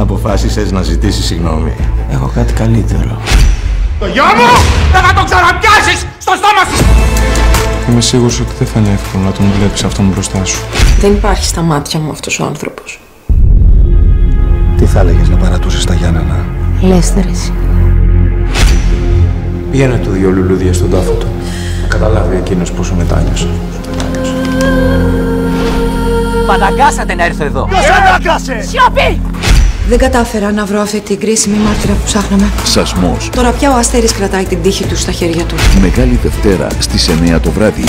αποφάσισες να ζητήσεις συγγνώμη. Έχω κάτι καλύτερο. Το γιο μου δεν θα το ξαναπιάσεις στο στόμα σου! Είμαι σίγουρος ότι δεν θα είναι εύκολο να τον βλέπεις αυτόν μπροστά σου. Δεν υπάρχει στα μάτια μου αυτός ο άνθρωπος. Τι θα έλεγες να παρατούσες τα Γιάννενα. Λέστερ εσύ. Πήγαινε του δυο λουλούδια στον τάφο του. Να καταλάβει εκείνος πόσο μετάνιωσε. Μ' αναγκάσατε να έρθω εδώ. Σιωπή! Δεν κατάφερα να βρω αυτή την κρίσιμη μάρτυρα που ψάχναμε. Σασμός. Τώρα πια ο Αστέρης κρατάει την τύχη του στα χέρια του. Μεγάλη Δευτέρα στις 9 το βράδυ.